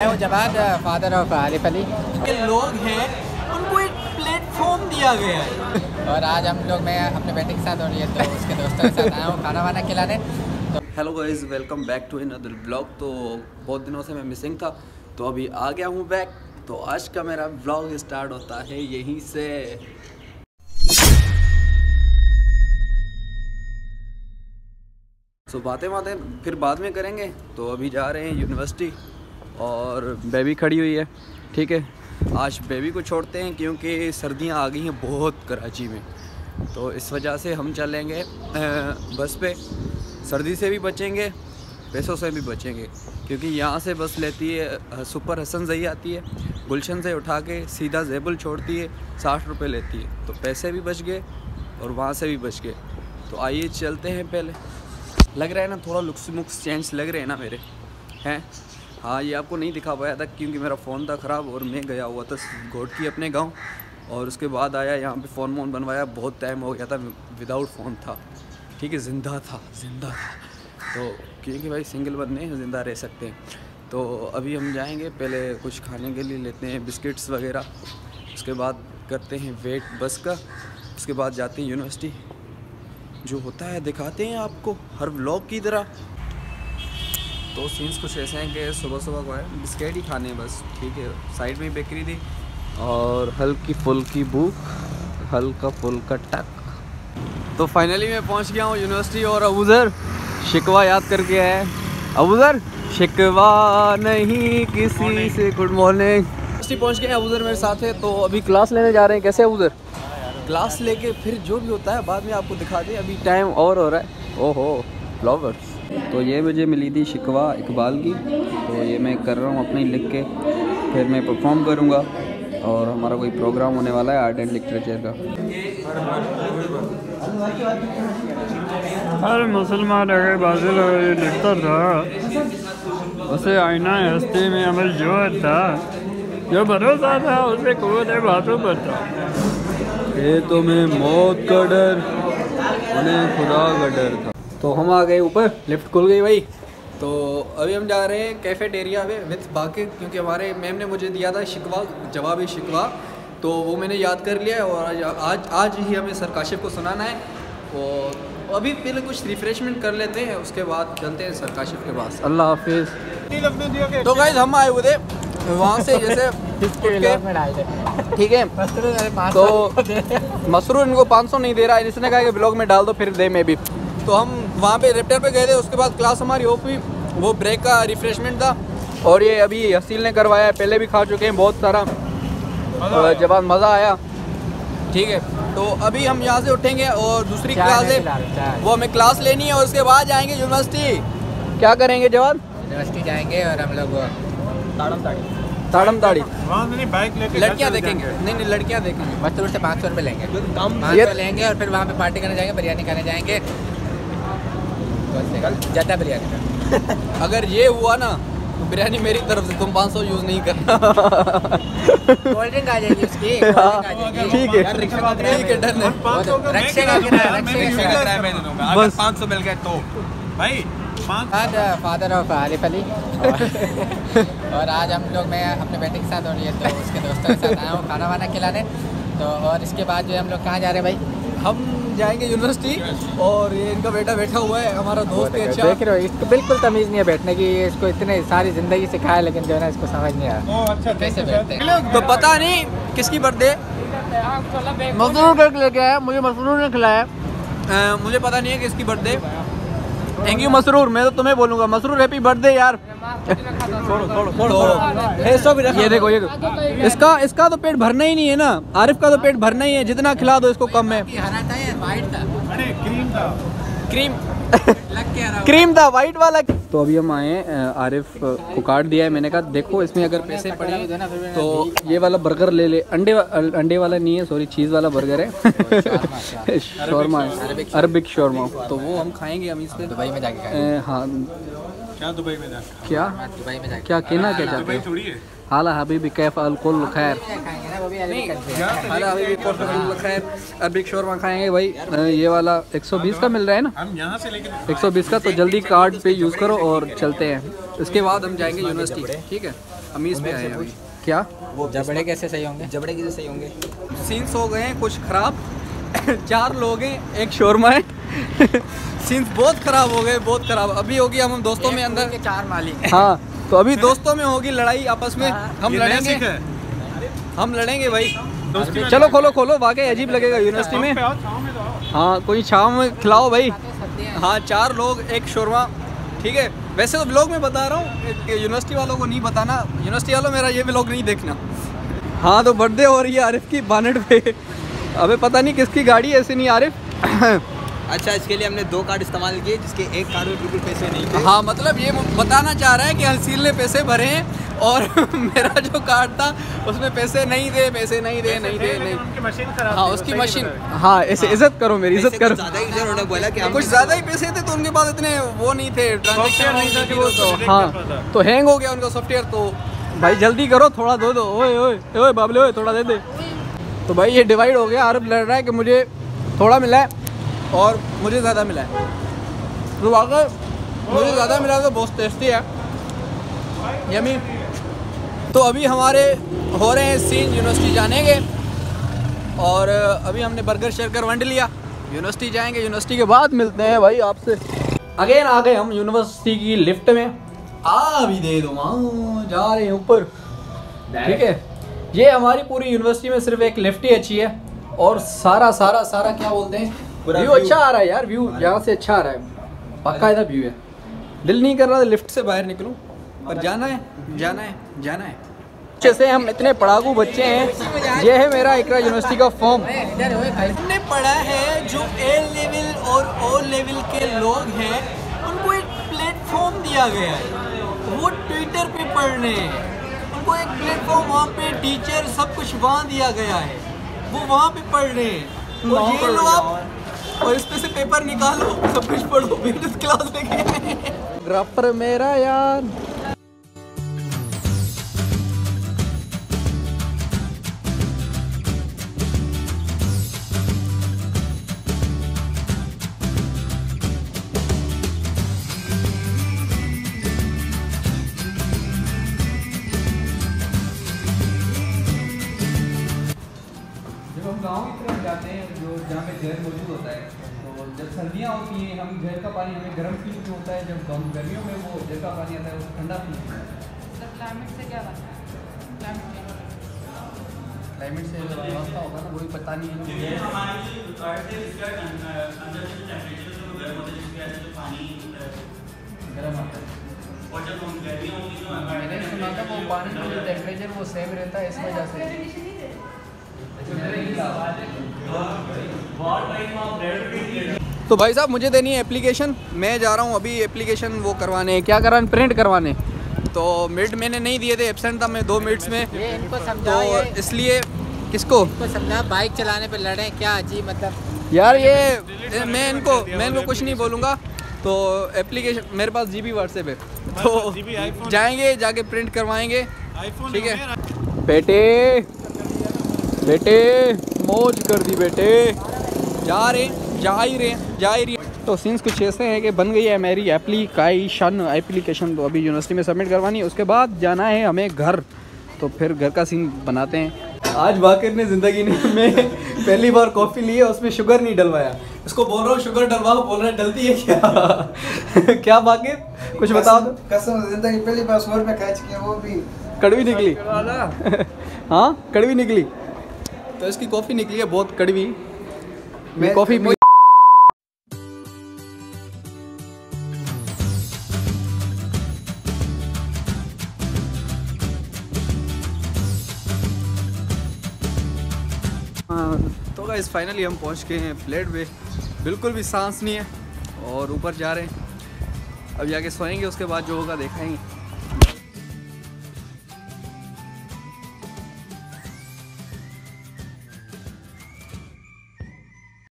मैं हूँ Jawad father of Arif Ali के लोग हैं उनको एक प्लेटफॉर्म दिया गया है। और आज हम लोग मैं अपने बेटे के साथ और ये तो उसके दोस्तों के साथ आया हूँ खाना वाना खिलाने hello guys welcome back to another blog तो बहुत दिनों से मैं मिसिंग था तो अभी आ गया हूँ बैक तो आज का मेरा ब्लॉग स्टार्ट होता है यहीं से। सो बातें बातें फिर बाद में करेंगे। तो अभी जा रहे हैं यूनिवर्सिटी और बेबी खड़ी हुई है, ठीक है? आज बेबी को छोड़ते हैं क्योंकि सर्दियाँ आ गई हैं बहुत कराची में। तो इस वजह से हम चलेंगे बस पे। सर्दी से भी बचेंगे, पैसों से भी बचेंगे, क्योंकि यहाँ से बस लेती है सुपर हसन जई आती है, गुलशन से उठा के सीधा जेबुल छोड़ती है, साठ रुपये लेती है। तो पैसे भी बच गए और वहाँ से भी बच गए। तो आइए चलते हैं पहले। लग रहा है ना थोड़ा लुक्स मुक्स चेंज लग रहे हैं ना मेरे, हैं? हाँ ये आपको नहीं दिखा पाया था क्योंकि मेरा फ़ोन था ख़राब और मैं गया हुआ था घोट की अपने गाँव और उसके बाद आया यहाँ पे फ़ोन वोन बनवाया। बहुत टाइम हो गया था, विदाउट फ़ोन था। ठीक है, ज़िंदा था ज़िंदा था। तो क्योंकि भाई सिंगल हैं, ज़िंदा रह सकते हैं। तो अभी हम जाएँगे, पहले कुछ खाने के लिए लेते हैं बिस्किट्स वगैरह। उसके बाद करते हैं वेट बस का। उसके बाद जाते हैं यूनिवर्सिटी। जो होता है, दिखाते हैं आपको हर व्लॉग की तरह। तो सीन्स कुछ ऐसे हैं कि सुबह सुबह को है बिस्किट ही खाने बस ठीक है। साइड में बेकरी थी और हल्की फुल्की भूख हल्का फुल्का टक। तो फाइनली मैं पहुँच गया हूँ यूनिवर्सिटी और अबूज़र शिकवा याद करके आया है। अबूज़र शिकवा नहीं किसी से गुड मॉर्निंग यूनिवर्सिटी पहुँच गए अबूज़र मेरे साथ है। तो अभी क्लास लेने जा रहे हैं कैसे अबूज़र? क्लास लेके फिर जो भी होता है बाद में आपको दिखा दें। अभी टाइम और हो रहा है। ओहो फ्लावर्स तो ये मुझे मिली थी शिकवा इकबाल की। तो ये मैं कर रहा हूँ अपनी लिख के फिर मैं परफॉर्म करूँगा और हमारा कोई प्रोग्राम होने वाला है आर्ट एंड लिटरेचर का। हर मुसलमान अगर बाजिल लिखता था उसे आईना हस्ती में अमल जो था जो भरोसा था उसे कुत बातों पर था ये तो मैं मौत का डर उन्हें खुदा का डर था। तो हम आ गए ऊपर लिफ्ट खुल गई भाई। तो अभी हम जा रहे हैं कैफेटेरिया में विथ बाकी क्योंकि हमारे मैम ने मुझे दिया था शिकवा जवाब शिकवा। तो वो मैंने याद कर लिया है और आज आज आज ही हमें सर काशिफ को सुनाना है। और अभी पहले कुछ रिफ्रेशमेंट कर लेते हैं उसके बाद चलते हैं सर काशिफ के पास। अल्लाह हाफिज़। तो गाइज़ हम आए हुए थे वहाँ से जैसे ठीक है। तो मसरूर इनको 500 नहीं दे रहा है इसने कहा कि ब्लॉग में डाल दो फिर दे मैं भी। तो हम वहाँ पे रेप्टर पे गए थे उसके बाद क्लास हमारी ऑफ़ हुई वो ब्रेक का रिफ्रेशमेंट था। और ये अभी हसील ने करवाया है पहले भी खा चुके हैं बहुत सारा। जवाब मज़ा आया। ठीक है तो अभी हम यहाँ से उठेंगे और दूसरी क्लास है। वो हमें क्लास लेनी है और उसके बाद जाएँगे यूनिवर्सिटी क्या करेंगे जवाब यूनिवर्सिटी जाएँगे और हम लोग ताड़म ताड़ी बाइक लेके लड़कियाँ देखेंगे। नहीं नहीं लड़कियाँ देखेंगे। मस्तूर से पाँच सौ रुपये लेंगे। पाँच सौ लेंगे और फिर वहाँ पे पार्टी करने जाएँगे बिरयानी खाने जाएँगे। ज़्यादा बिरयानी का अगर ये हुआ ना तो बिरयानी मेरी तरफ़ से तुम 500 यूज़ नहीं करना। कोल्ड ड्रिंक आ जाएगी उसकी जाएगी। ठीक है। ठीक है डन है। वो तो का किराया रक्षे का किराया बस। बस। पाँच सौ मिल गए तो। भाई आज फादर ऑफ़ आरिफ अली और, और आज हम लोग मैं अपने बेटे के साथ और ये तो उसके दोस्तों के साथ आया हूँ खाना वाना खिलाने। तो और इसके बाद जो है हम लोग कहाँ जा रहे हैं भाई? हम जाएँगे यूनिवर्सिटी और ये इनका बेटा बैठा हुआ है हमारा दोस्त है अच्छा देख रहे हो इसको बिल्कुल तमीज़ नहीं है बैठने की ये इसको इतने सारी ज़िंदगी सिखाया लेकिन जो है ना इसको समझ नहीं आया। अच्छा कैसे बैठते हैं? तो पता नहीं किसकी बर्थडे मसरूर केक लेके आया मुझे मसरूर ने खिलाया। मुझे पता नहीं है किसकी बर्थडे थैंक यू मसरूर मैं तो तुम्हें बोलूँगा मसरूर हैप्पी बर्थडे यार। ये देखो ये देखो। इसका इसका तो पेट भरना ही नहीं है ना। आरिफ का तो पेट भरना ही है जितना खिला दो इसको कम है क्रीम क्रीम था वाइट वाला। तो अभी हम आए आरिफ को काट दिया है मैंने कहा देखो इसमें अगर पैसे पड़े तो ये वाला बर्गर ले ले। अंडे वा, अंडे वाला नहीं है सॉरी चीज़ वाला बर्गर है। Shawarma Arabic shawarma. तो वो हम खाएँगे हम इस पे। दुबई में जाके हाँ। क्या दुबई में क्या? दुबई में क्या कहना क्या चाहते दुबई थोड़ी है। हाला हबीबी कैफ अलकुल खैर। हाला हबीबी कैफ अलकुल खैर। अरबिक शोरमा खाएँगे भाई ये वाला 120 का मिल रहा है ना? हम यहाँ से लेके 120 का तो जल्दी कार्ड पे यूज़ करो और चलते हैं। इसके बाद हम जाएँगे यूनिवर्सिटी। ठीक है? अमीज पे आए हैं अभी। क्या? वो जबड़े कैसे सही होंगे? जबड़े कैसे सही होंगे? सीन्स हो गए हैं कुछ ख़राब। चार लोग हैं एक शोरमा है। सीन्स बहुत ख़राब हो गए बहुत ख़राब। अभी होगी हम दोस्तों में अंदर के चार मालिक हाँ। तो अभी दोस्तों में होगी लड़ाई आपस में हम लड़ेंगे। हम लड़ेंगे भाई। चलो खोलो खोलो वाकई अजीब लगेगा यूनिवर्सिटी में। हाँ कोई छाव में खिलाओ भाई। हाँ चार लोग एक शोरमा। ठीक है वैसे तो ब्लॉग में बता रहा हूँ यूनिवर्सिटी वालों को नहीं बताना। यूनिवर्सिटी वालों मेरा ये ब्लॉग नहीं देखना। हाँ तो बर्थडे हो रही है आरिफ की बानेट पे। अबे पता नहीं किसकी गाड़ी है ऐसे नहीं आरिफ। अच्छा इसके लिए हमने दो कार्ड इस्तेमाल किए जिसके एक कार्ड में बिल्कुल पैसे नहीं थे। हाँ मतलब ये बताना चाह रहा है कि हसील ने पैसे भरे हैं और मेरा जो कार्ड था उसमें पैसे नहीं दे पैसे नहीं थे नहीं दे नहीं। मशीन खराब हाँ उसकी मशीन हाँ ऐसे इज़्ज़त करो मेरी इज़्ज़त करो। ज़्यादा ही उन्होंने बोला कि कुछ ज़्यादा ही पैसे थे तो उनके पास इतने वो नहीं थे ट्रांजेक्शन नहीं था कि वो तो हाँ तो हैंग हो गया उनका सॉफ्टवेयर तो भाई जल्दी करो थोड़ा दो दो। ओए ओए ओए बाबले ओए थोड़ा दे दे। तो भाई ये डिवाइड हो गया आरब लड़ रहा है कि मुझे थोड़ा मिला है। और मुझे ज़्यादा मिला है। तो अगर मुझे ज़्यादा मिला तो बहुत टेस्टी है। यमी तो अभी हमारे हो रहे हैं सीन यूनिवर्सिटी जाने के। और अभी हमने बर्गर शेयर वंड लिया। यूनिवर्सिटी जाएँगे यूनिवर्सिटी के बाद मिलते हैं भाई आपसे। अगेन आ गए हम यूनिवर्सिटी की लिफ्ट में। आ भी दे दो जा रहे हैं ऊपर। ठीक है? ये हमारी पूरी यूनिवर्सिटी में सिर्फ़ एक लिफ्ट ही अच्छी है। और सारा सारा सारा क्या बोलते हैं? व्यू अच्छा आ रहा है यार व्यू यहाँ से अच्छा आ रहा है। पक्का इधर व्यू है? दिल नहीं कर रहा लिफ्ट से बाहर निकलूं पर जाना है जाना है जाना है। अच्छे से हम इतने पढ़ाकू बच्चे हैं। ये है मेरा इकरा यूनिवर्सिटी का फॉर्म हमने पढ़ा है जो ए लेवल और ओ लेवल के लोग हैं उनको एक प्लेटफॉर्म दिया गया है। वो ट्विटर पे पढ़ रहे हैं। उनको एक प्लेटफॉर्म वहाँ पे टीचर सब कुछ वहाँ दिया गया है। वो वहाँ पे पढ़ रहे हैं। और ये लो आप और इसमें से पेपर निकालो सब कुछ पढ़ो बिज़नेस क्लास लेके ग्राफर मेरा यार। जब गाँव की हैं जो जहाँ पे जहर मौजूद होता है। तो जब सर्दियाँ होती हैं हम जहर का पानी हमें गर्म फील क्यों होता है? जब गर्मियों में वो जहर का पानी आता है वो ठंडा फील होता है। क्लाइमेट से क्या बात है? क्लाइमेट से जो होगा ना वही पता नहीं है। गर्म आता है। मैंने सुना था वो पानी का जो टेम्परेचर वो सेम रहता है इस वजह से। तो भाई साहब मुझे देनी है एप्लीकेशन मैं जा रहा हूँ अभी एप्लीकेशन वो करवाने। क्या करवाने प्रिंट करवाने। तो मिड मैंने नहीं दिए थे एबसेंट था मैं दो मिनट्स में। ये इनको तो इसलिए किसको? समझा बाइक चलाने पे लड़े क्या अजीब मतलब। यार ये मैं इनको मैं इनको कुछ नहीं बोलूँगा। तो एप्लीकेशन मेरे पास जी बी व्हाट्सएप है। तो जाएँगे जाके प्रिंट करवाएँगे। ठीक है बेटे बेटे। मौज कर दी बेटे। जा रहे जा ही रहे जा ही रही तो सीन्स कुछ ऐसे हैं कि बन गई है मेरी एप्लीकेशन एप्लीकेशन तो अभी यूनिवर्सिटी में सबमिट करवानी है उसके बाद जाना है हमें घर। तो फिर घर का सीन बनाते हैं। आज बाकिर ने ज़िंदगी में पहली बार कॉफ़ी ली है उसमें शुगर नहीं डलवाया। इसको बोल रहा हूँ शुगर डलवाओ बोल रहे हैं डलती है क्या? क्या बाकिर कुछ बताओ कसम ज़िंदगी पहली बार सौ रुपये खर्च किया वो भी। कड़वी निकली। हाँ कड़वी निकली। तो इसकी कॉफ़ी निकली है बहुत कड़वी। मैं कॉफ़ी तो गाइस फाइनली हम पहुँच गए हैं फ्लैट पे बिल्कुल भी सांस नहीं है और ऊपर जा रहे हैं। अब जाके सोएँगे उसके बाद जो होगा देखाएँगे